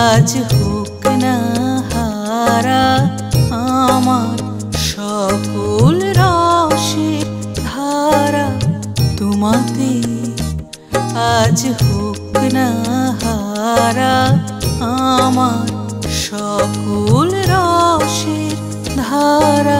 আজ হোক না হারা আমার সকল রসের ধারা তোমাতে আজ হোক না হারা আমার সকল রসের ধারা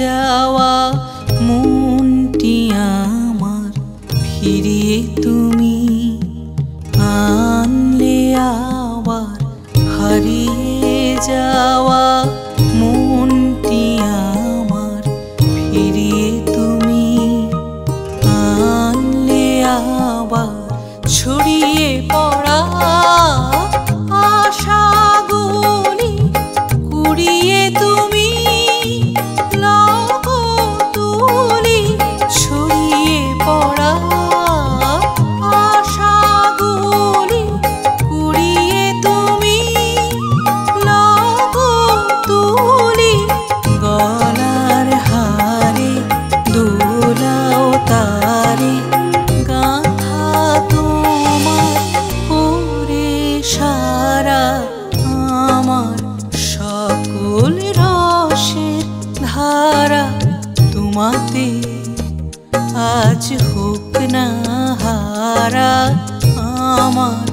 যাওয়া মনটি আমার। ফিরিয়ে তুমি আনলে আবার হারিয়ে যাওয়া তোমাতে আজ হোক না হারা আমার